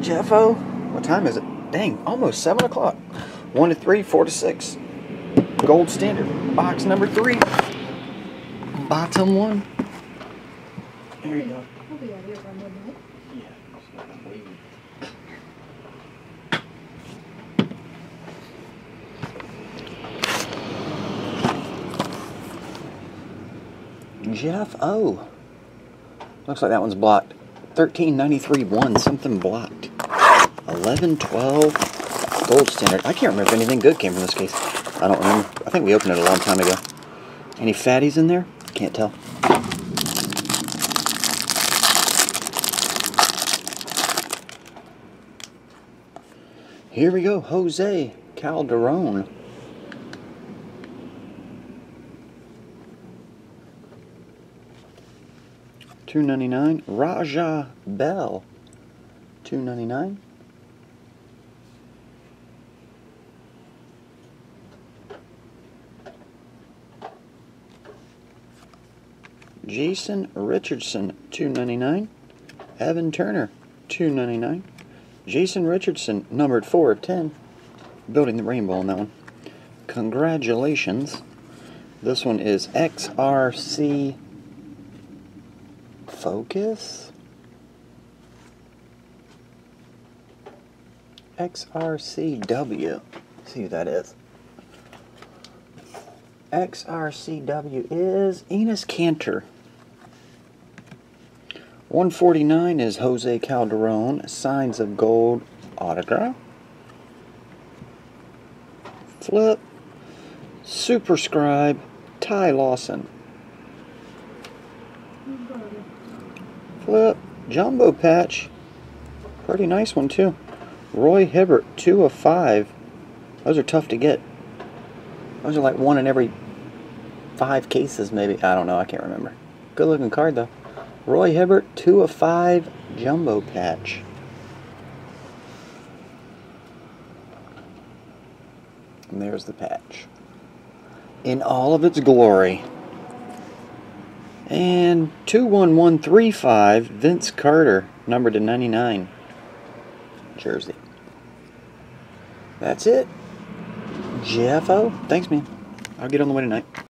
Jeffo. What time is it? Dang, almost 7 o'clock. 1 to 3, 4 to 6. Gold standard. Box number 3. Bottom one. There you go. Jeff O. Looks like that one's blocked. 1393 1, something blocked. 1112 gold standard. I can't remember if anything good came from this case. I don't remember. I think we opened it a long time ago. Any fatties in there? Can't tell. Here we go, Jose Calderon. Two ninety nine. Raja Bell. Two ninety nine. Jason Richardson, two ninety nine. Evan Turner, two ninety nine. Jason Richardson, numbered four of ten. Building the rainbow on that one. Congratulations. This one is XRC Focus? XRCW. See who that is. XRCW is Enes Kanter. 149 is Jose Calderon, Signs of Gold autograph. Flip. Superscribe, Ty Lawson. Flip. Jumbo patch. Pretty nice one, too. Roy Hibbert, 2 of 5. Those are tough to get. Those are like one in every five cases, maybe. I don't know. I can't remember. Good looking card, though. Roy Hibbert, 2 of 5. Jumbo patch. And there's the patch. In all of its glory. And 21135, Vince Carter, number to 99. Jersey. That's it. Jeffo. Thanks, man. I'll get on the way tonight.